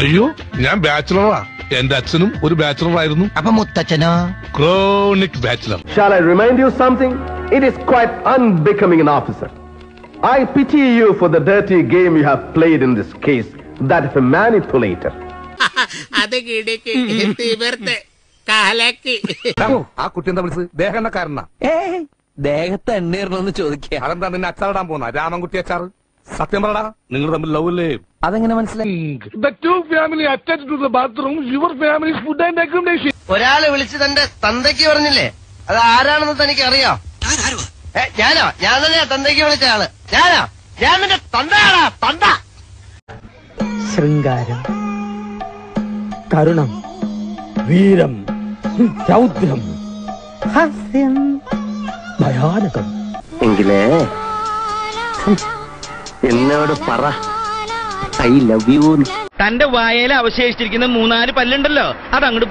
അയ്യോ ഞാൻ ബാച്ചിലറാ എന്റെ അച്ഛനും ഒരു ബാച്ചിലർ ആയിരുന്നു. അപ്പൊ മുത്തച്ഛനോ? Chronic bachelor Shall I remind you something? It is quite unbecoming an officer. I pity you for the dirty game you have played in this case, that of a manipulator. അത് കിടക്ക് തീവർത്ത് കാലക്ക്. ആ കുട്ടി എന്താ വിളിച്ചത്? ദേഹണ്ണക്കാരനാ കാരണ ദേഹത്ത് എണ്ണീരണമെന്ന് ചോദിക്കുക അതെന്താ നിന്നെ അച്ചാറിടാൻ പോന്ന രാമൻകുട്ടി അച്ചാറ്? സത്യം പറടാ നിങ്ങൾ തമ്മിൽ ലവ് അല്ലേ അതെങ്ങനെ മനസ്സിലായി? ഒരാളെ വിളിച്ച് തന്റെ തന്തയ്ക്ക് പറഞ്ഞില്ലേ? അത് ആരാണെന്ന് തനിക്ക് അറിയാം ഞാനോ? ഞാൻ തന്നെയാ തന്തയ്ക്ക് വിളിച്ച ആൾ. ഞാനോ? ഞാൻ നിന്റെ തന്തയാളാ തന്ത. ശൃംഗാരം കരുണം വീരം രൗദ്രം ഹാസ്യം. ഭയാനകം. എങ്കിലേ എന്നോട് പറ. ഐ ലവ് യു തന്റെ വായയിൽ അവശേഷിച്ചിരിക്കുന്ന മൂന്നാൽ പല്ലുണ്ടല്ലോ. അതങ്ങോട്ട് അങ്ങോട്ട്